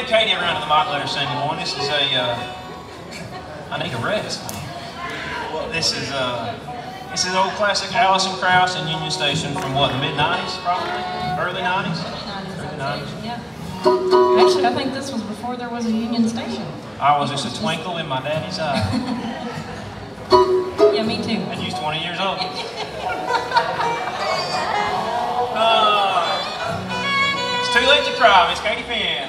bring Katie around to the let her sing one. This is a, uh, I need a rest. man. This is, uh, this is old classic Alison Krauss and Union Station from what, the mid 90s probably? Early 90s? Early 90s. Yeah. Actually, I think this was before there was a Union Station. I was just a twinkle in my daddy's eye. Yeah, me too. And you 20 years old. Uh, it's too late to cry, Miss Katie Finn.